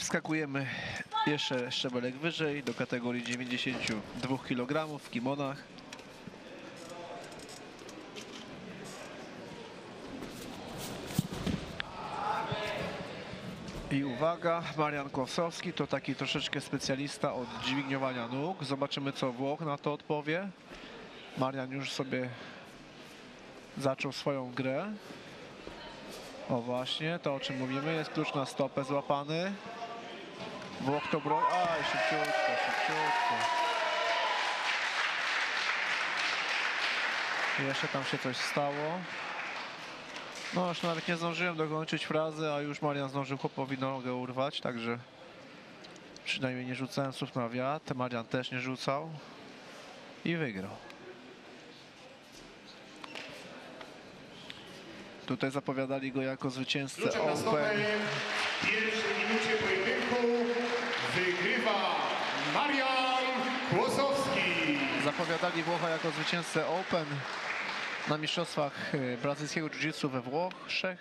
wskakujemy jeszcze szczebelek wyżej do kategorii 92 kg w kimonach. I uwaga, Marian Kłosowski to taki troszeczkę specjalista od dźwigniowania nóg. Zobaczymy co Włoch na to odpowie. Marian już sobie zaczął swoją grę. O właśnie, to o czym mówimy, jest klucz na stopę złapany. Włoch to broń. Aj, szybciutko, szybciutko. Jeszcze tam się coś stało. No już nawet nie zdążyłem dokończyć frazy, a już Marian zdążył chłopowi nogę urwać, także przynajmniej nie rzucałem słów na wiatr. Marian też nie rzucał i wygrał. Tutaj zapowiadali go jako zwycięzcę Open. Zapowiadali Włocha jako zwycięzcę Open na mistrzostwach e, brazylijskiego jiu-jitsu we Włoszech.